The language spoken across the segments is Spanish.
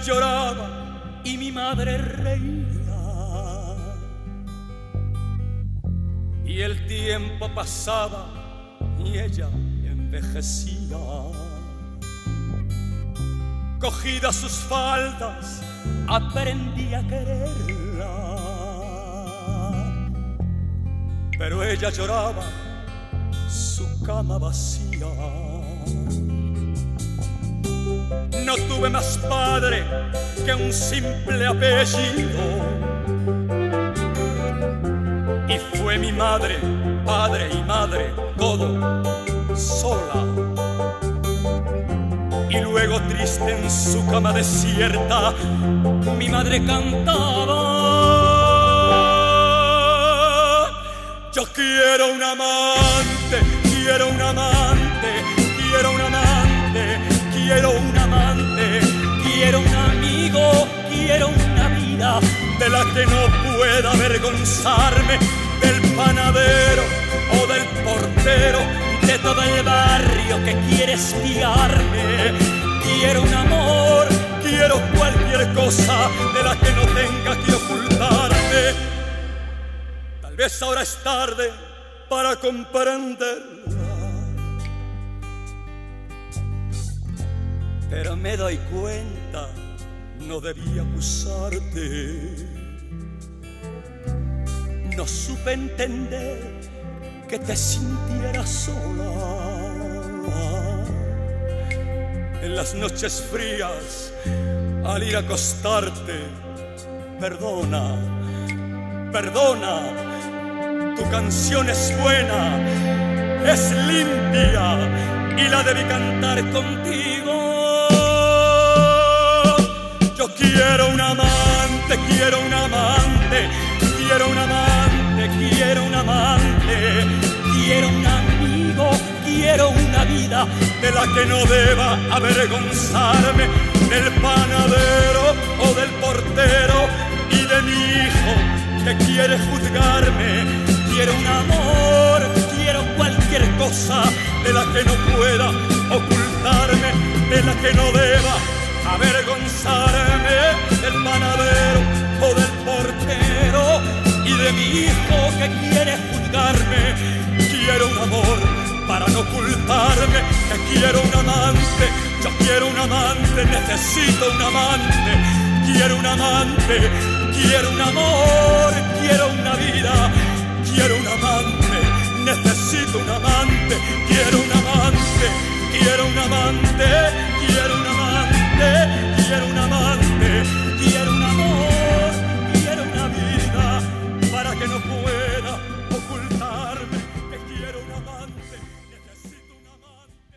lloraba y mi madre reía. Y el tiempo pasaba y ella envejecía. Cogida sus faldas, aprendí a quererla. Pero ella lloraba su cama vacía. Tuve más padre que un simple apellido. Y fue mi madre, padre y madre, todo sola. Y luego triste en su cama desierta, mi madre cantaba. Yo quiero un amante, quiero un amante, de la que no pueda avergonzarme, del panadero o del portero, de todo el barrio que quiere espiarme. Quiero un amor, quiero cualquier cosa de la que no tenga que ocultarme. Tal vez ahora es tarde para comprenderla. Pero me doy cuenta, no debía acusarte. No supe entender que te sintieras sola. En las noches frías, al ir a acostarte, perdona, perdona, tu canción es buena, es limpia y la debí cantar contigo. Quiero un amante, quiero un amante, quiero un amante, quiero un amante, quiero un amigo, quiero una vida de la que no deba avergonzarme, del panadero o del portero y de mi hijo que quiere juzgarme. Quiero un amor, quiero cualquier cosa de la que no pueda ocultarme, de la que no deba avergonzarme del panadero o del portero y de mi hijo que quiere juzgarme. Quiero un amor para no ocultarme, que quiero un amante, yo quiero un amante, necesito un amante, quiero un amante, quiero un amor, quiero una vida, quiero un amante, necesito un amante, quiero un amante, quiero un amante, que no pueda ocultarme, que quiero un amante, necesito un amante.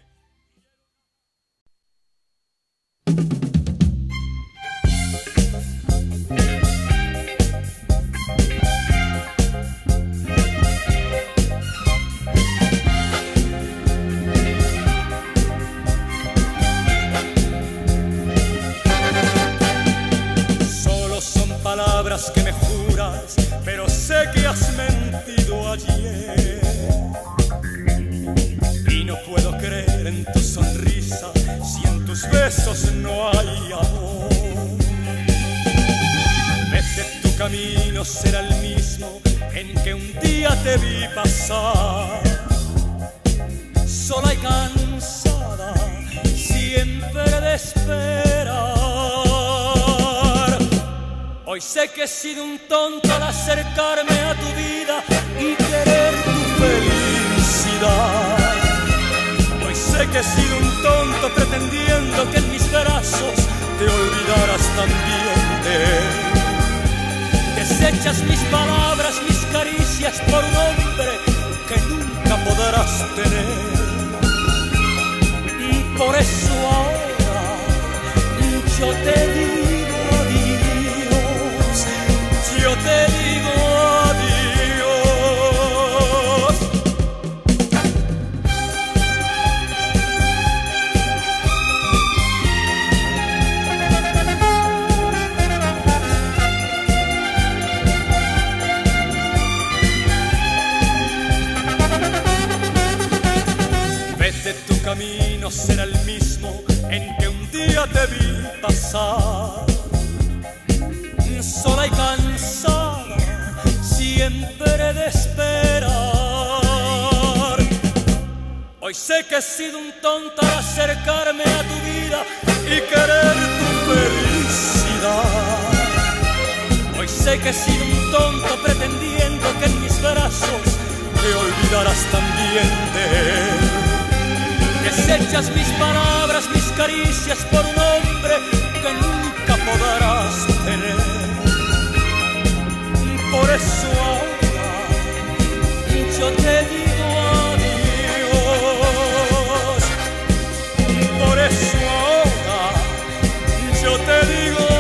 Solo son palabras que me sé que has mentido ayer. Y no puedo creer en tu sonrisa si en tus besos no hay amor. Vete tu camino será el mismo en que un día te vi pasar. Sola y cansada, siempre de Sé que he sido un tonto al acercarme a tu vida y querer tu felicidad. Hoy sé que he sido un tonto pretendiendo que en mis brazos te olvidaras también. Desechas mis palabras, mis caricias por un hombre que nunca podrás tener. Y por eso ahora yo te digo Tu camino será el mismo en que un día te vi pasar. Sola y cansada, siempre de esperar. Hoy sé que he sido un tonto al acercarme a tu vida y querer tu felicidad. Hoy sé que he sido un tonto pretendiendo que en mis brazos te olvidarás también de él hechas mis palabras, mis caricias por un hombre que nunca podrás tener. Por eso ahora yo te digo adiós. Y por eso ahora yo te digo